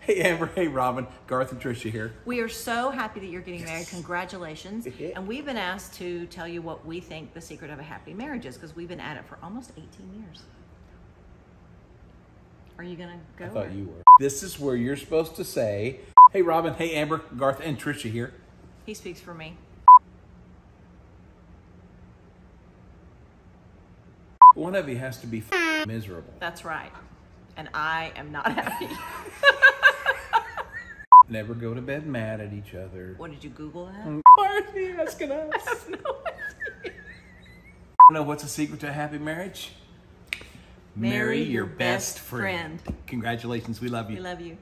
Hey Amber, hey Robin, Garth and Trisha here. We are so happy that you're getting married. Congratulations. and we've been asked to tell you what we think the secret of a happy marriage is because we've been at it for almost 18 years. Are you going to go? I thought or- you were. This is where you're supposed to say, Hey Robin, hey Amber, Garth and Trisha here. He speaks for me. One of you has to be miserable. That's right. And I am not happy. Never go to bed mad at each other. what did you Google that? Mm. Why are you asking us? no know what's the secret to a happy marriage? Marry your best friend. Congratulations, we love you. We love you.